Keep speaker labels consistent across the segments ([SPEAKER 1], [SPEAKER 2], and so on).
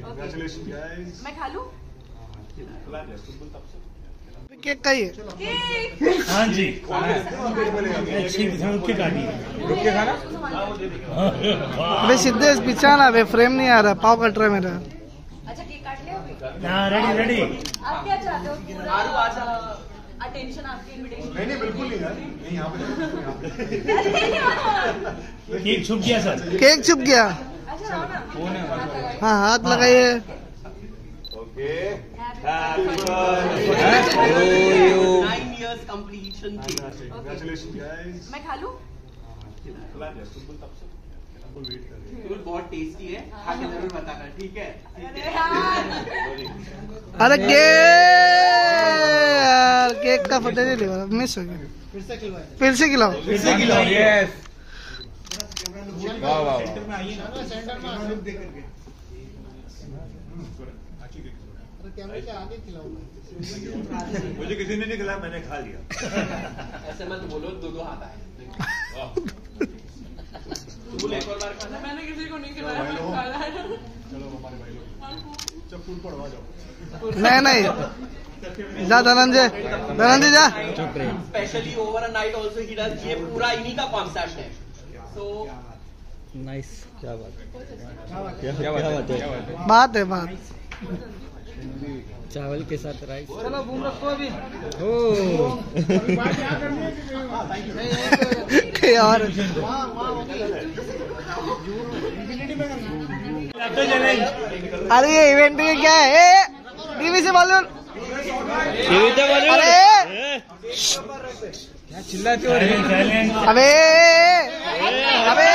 [SPEAKER 1] Congratulations, guys.
[SPEAKER 2] मैं खा लूँ?
[SPEAKER 3] केक का ही हाँ
[SPEAKER 4] जी। अच्छी रुक के काटिए रुक के खाना?
[SPEAKER 3] अबे सिद्धेश पीछे अबे फ्रेम नहीं आ रहा पाव कट रहा है मेरा।
[SPEAKER 2] अच्छा केक काट लिया?
[SPEAKER 4] हाँ रेडी रेडी
[SPEAKER 2] आप क्या चाहते हो? अटेंशन आपकी इनविटेशन
[SPEAKER 1] नहीं नहीं बिल्कुल नहीं यार। नहीं यहाँ पे
[SPEAKER 4] केक छुप गया सर
[SPEAKER 3] केक छुप गया।
[SPEAKER 2] ना
[SPEAKER 3] हाँ हाथ लगाइए.
[SPEAKER 2] मैं खा लूँ?
[SPEAKER 5] बहुत टेस्टी है खा के ज़रूर बताना ठीक है
[SPEAKER 2] अरे
[SPEAKER 3] केक! केक का पता नहीं लगा। मिस हो गया। फिर से खिलाओ।
[SPEAKER 4] फिर से खिलाओ यस वाह वाह
[SPEAKER 1] मुझे किसी ने नहीं खिलाया मैंने खा लिया।
[SPEAKER 5] ऐसे मत बोलो दो दो हाथ आए। तुम एक और बार खाना।
[SPEAKER 2] मैंने किसी को नहीं
[SPEAKER 1] खिलाया, मैं खा चलो हमारे भाई लोग। जब फूल पड़वा जाओ।
[SPEAKER 3] नहीं नहीं। जा धनंजय। धनंजय जा।
[SPEAKER 5] Specially over a night also he does ये पूरा इन्हीं का कॉन्सेप्ट है। सो
[SPEAKER 6] नाइस क्या बात क्या क्या बात है?
[SPEAKER 3] बात है? बात
[SPEAKER 6] चावल के साथ राइस
[SPEAKER 3] चलो घूम रखो अभी।
[SPEAKER 6] ओ
[SPEAKER 3] यार।
[SPEAKER 4] चैलेंज
[SPEAKER 3] अरे ये इवेंट में क्या है? ए, टीवी से बोलो अरे।
[SPEAKER 6] क्या चिल्लाते हो
[SPEAKER 3] अबे। अबे।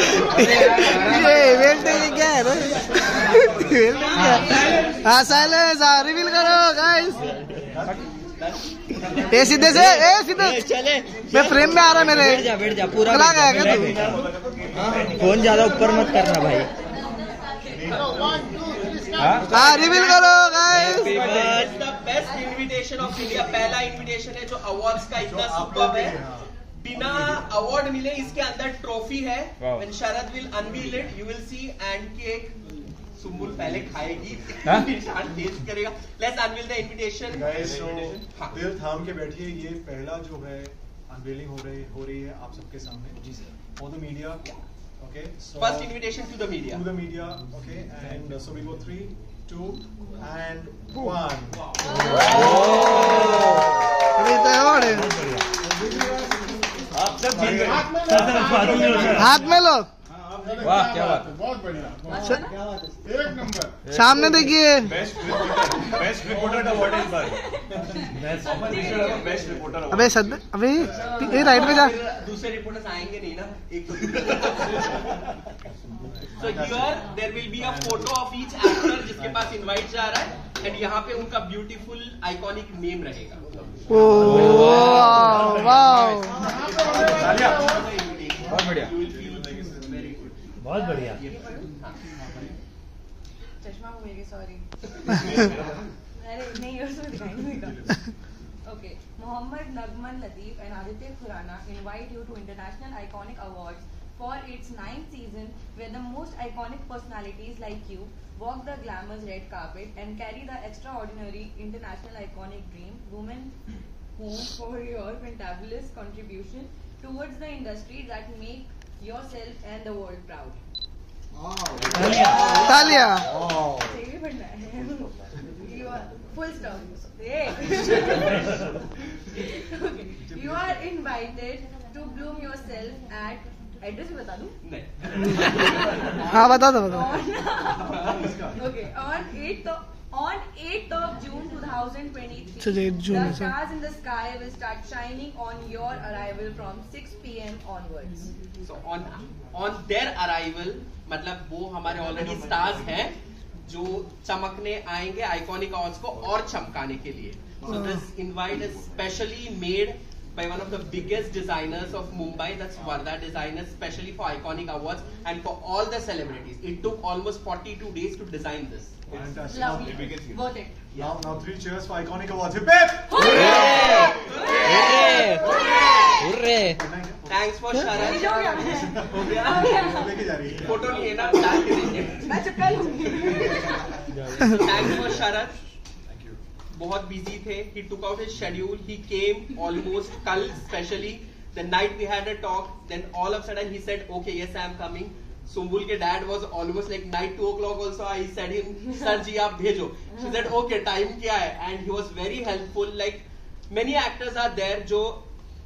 [SPEAKER 3] ये इवेंट ये क्या है रे इवेंट क्या हाँ साइलेंस हाँ रिवील करो गाइस ए सीधे से ए सीधे.
[SPEAKER 6] चले.
[SPEAKER 3] मैं फ्रेम में आ रहा मेरे.
[SPEAKER 6] बैठ जा बैठ जा पूरा
[SPEAKER 3] चला गया क्या तू?
[SPEAKER 6] फ़ोन ज़्यादा ऊपर मत करना भाई.
[SPEAKER 3] हाँ रिवील करो
[SPEAKER 6] guys
[SPEAKER 5] the best invitation of India पहला इनविटेशन है जो अवार्ड्स का इतना सुपर है. बिना अवार्ड मिले इसके अंदर ट्रॉफी है when Sharad will unveil it you will see and cake Sumbul पहले खाएगी
[SPEAKER 4] हाँ?
[SPEAKER 5] निशान टेस्ट करेगा let's unveil the invitation
[SPEAKER 1] guys तो
[SPEAKER 5] हाँ।
[SPEAKER 1] दिल थाम के बैठिए ये पहला जो है अनवेलिंग हो रही हो रही है आप सबके सामने जी sir for the media okay so
[SPEAKER 5] first invitation to the media
[SPEAKER 1] to the media okay and uh, so we go three two and one
[SPEAKER 3] अभी तो अवार्ड है
[SPEAKER 4] सर सर बाजू में हो सर
[SPEAKER 3] हाथ में लो।
[SPEAKER 6] वाह क्या बात।
[SPEAKER 3] सामने देखिए।
[SPEAKER 1] Best reporter best reporter award is by
[SPEAKER 4] Best.
[SPEAKER 1] best reporter award
[SPEAKER 3] अबे सद अबे ये राइट में जा।
[SPEAKER 5] दूसरे रिपोर्टर्स आएँगे नहीं ना? एक तो here there will be a photo of each actor जिसके पास इनवाइट जा रहा है। एंड यहाँ पे उनका ब्यूटीफुल आइकॉनिक नेम रहेगा।
[SPEAKER 6] बहुत बढ़िया।
[SPEAKER 2] चश्मा मेरे सॉरी नहीं नहीं okay Mohammad Nagman Latif and Aditya Khurana invite you to international iconic awards for its ninth season where the most iconic personalities like you walk the glamorous red carpet and carry the extraordinary international iconic dream women home for your fantabulous contribution towards the industry that make yourself and the world proud.
[SPEAKER 3] Wow.
[SPEAKER 2] Talia. Talia. Wow. you are full stop. Hey. You are invited to bloom yourself at address बता दूँ?
[SPEAKER 5] नहीं।
[SPEAKER 3] हाँ बता दो बता
[SPEAKER 2] okay on eight on eight of June
[SPEAKER 3] June
[SPEAKER 2] the stars in the sky will start shining your arrival from 6 PM
[SPEAKER 5] so मतलब वो हमारे ऑलरेडी स्टार्स हैं जो चमकने आएँगे आइकॉनिक ऑर्ड्स को और चमकाने के लिए। So this specially made by one of the biggest designers of Mumbai, that's Varda Designers, specially for iconic awards and for all the celebrities. It took almost 42 days to design this.
[SPEAKER 1] fantastic
[SPEAKER 2] lovely worth it
[SPEAKER 1] now now three cheers for iconic awards hip hip
[SPEAKER 6] hurray
[SPEAKER 1] Good night.
[SPEAKER 5] Thanks for
[SPEAKER 2] ये
[SPEAKER 5] शरद
[SPEAKER 2] हो गया मैं
[SPEAKER 5] हो गया
[SPEAKER 2] हो गया
[SPEAKER 1] लेके जा रही है
[SPEAKER 5] फोटो नहीं है ना डाल के देंगे
[SPEAKER 2] मैं चुपका लूंगी
[SPEAKER 5] thanks for Sharad
[SPEAKER 1] thank you
[SPEAKER 5] बहुत बिज़ी थे. He took out his schedule he came almost कल specially the night we had a talk then all of sudden he said okay yes I am coming Sumbul के dad was almost like night two o'clock also I said him sir ji आप भेजो. He said okay time क्या है? And he was very helpful like many actors are there जो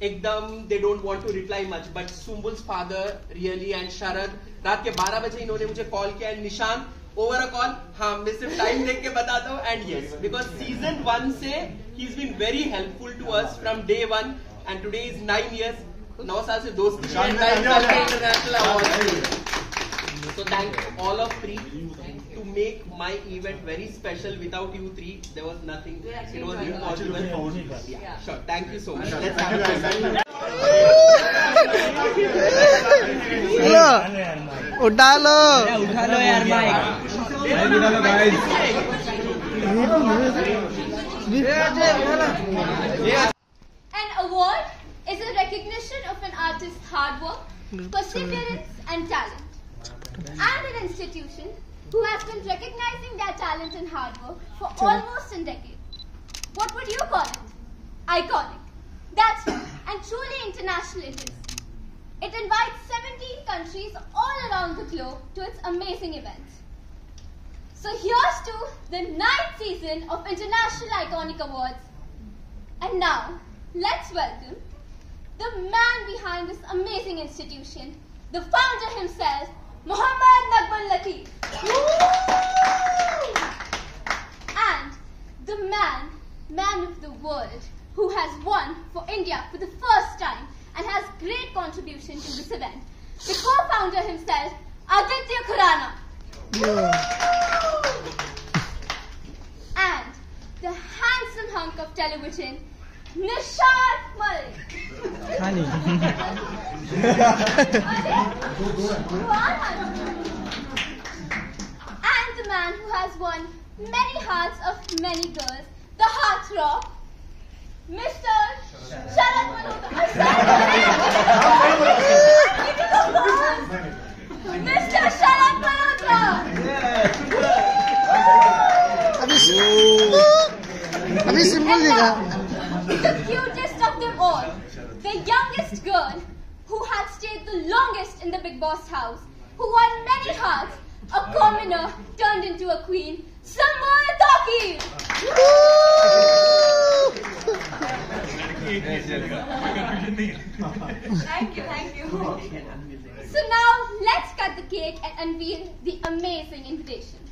[SPEAKER 5] एकदम they don't want to reply much but Sumbul's father really and Sharad रात के 12 बजे इन्होंने मुझे कॉल किया. एंड निशान ओवर अ कॉल हाँ मैं सिर्फ़ टाइम देख के बताता हूँ and yes because season one से ही is been very helpful to us from day one and today is nine years नौ साल से दोस्त
[SPEAKER 1] international
[SPEAKER 5] award So thank all of three to make my event very special. Without you three, there was nothing. It was impossible. Yeah,
[SPEAKER 2] Yeah.
[SPEAKER 5] sure. Thank you so much. Let's have a.
[SPEAKER 3] लो उठा लो
[SPEAKER 6] उठा लो यार mike
[SPEAKER 7] An award is a recognition of an artist's hard work, perseverance, and talent. And an institution who has been recognizing their talent and hard work for almost a decade. What would you call it? Iconic. That's right, and truly international it is. It invites 17 countries all around the globe to its amazing events. So here's to the ninth season of International Iconic Awards. And now, let's welcome the man behind this amazing institution, the founder himself, Muhammad Naqbal Latif. And the man, man of the world, who has won for India for the first time and has great contribution to this event. The co-founder himself, Aditya Khurana. Yeah. And the handsome hunk of television, Nishad Malik. Honey. and the man who has won many hearts of many girls, the heartthrob, Mr. Sharat Malhotra. I'm sorry. Give me the applause. Mr. Sharat Malhotra.
[SPEAKER 3] अभी अभी simple दिखा
[SPEAKER 7] the cutest of them all, the youngest girl who had stayed the longest in the Big Boss house, who won many hearts, a commoner turned into a queen, Samaya Taki.
[SPEAKER 2] Thank you, thank you.
[SPEAKER 7] So now let's cut the cake and unveil the amazing invitation.